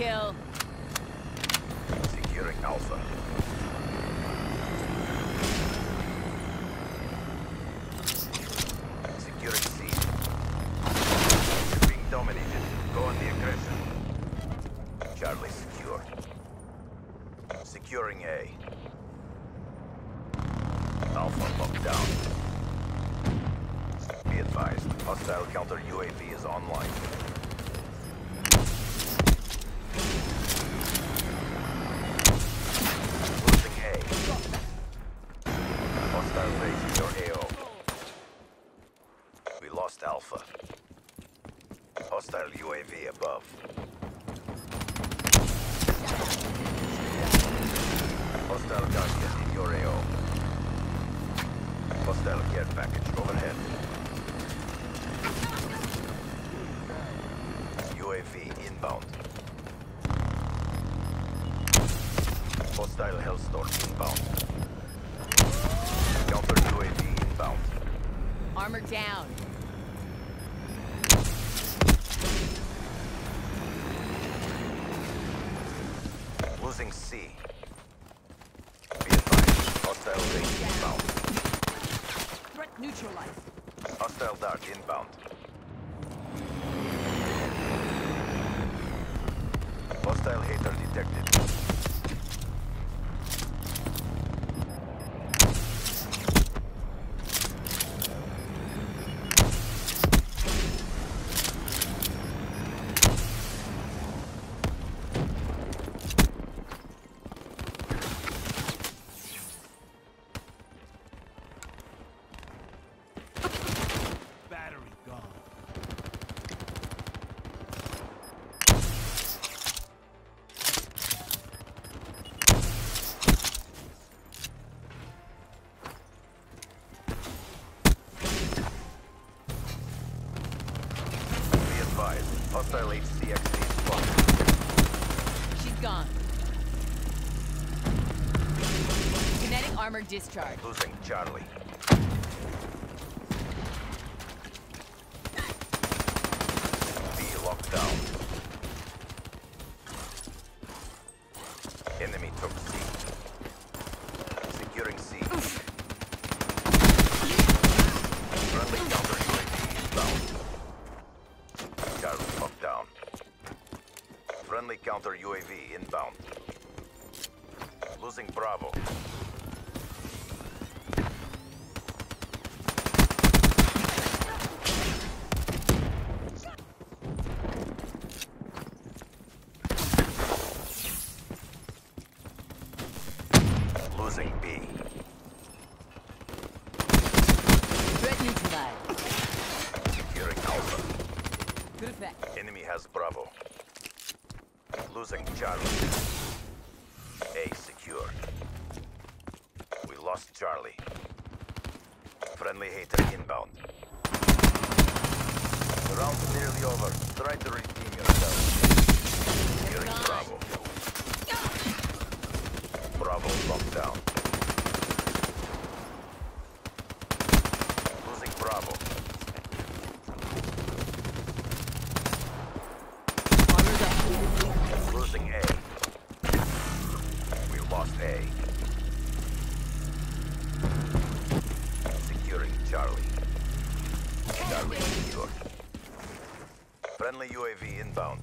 kill. Securing Alpha. Securing C. You're being dominated. Go on the aggression. Charlie secure. Securing A. Alpha locked down. Be advised, hostile counter UAV is online. Losing A. Hostile base your AO. We lost Alpha. Hostile UAV above. Hostile Guardian in your AO. Hostile care package overhead. UAV inbound. Hostile Hellstorm inbound. Counter UAV inbound. Armor down. Losing C. Be advised, hostile base inbound. Threat neutralized. Hostile dart inbound. Hostile HATR detected. Hostile HCXD spotted. She's gone. Kinetic armor discharge. Losing Charlie. B locked down. Enemy took C. Securing C. Friendly counter UAV inbound. Charlie locked down. Friendly counter UAV inbound. Losing Bravo. Losing B. Threat neutralized. Securing Alpha. Good effect. Enemy has Bravo. Losing Charlie. A secure. We lost Charlie. Friendly HATR inbound. The round's nearly over. Try to redeem yourself. Gone. Bravo. Bravo locked down. Charlie. Charlie secure. Friendly UAV inbound.